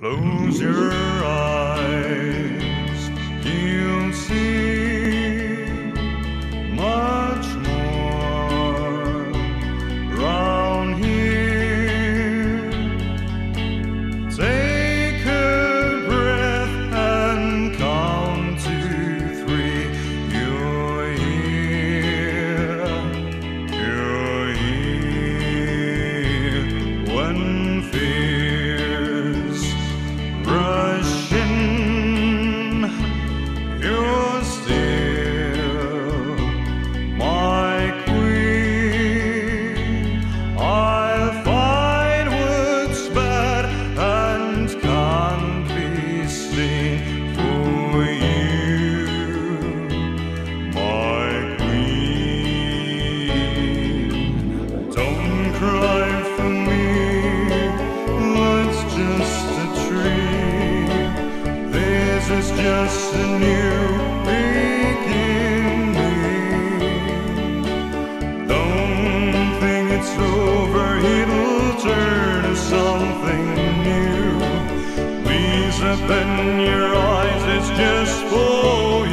Close your eyes, you'll see much more round here. Take a breath and count to three. You're here, you're here when fears You're still just a new beginning. Don't think it's over, it'll turn to something new. Please open your eyes, it's just for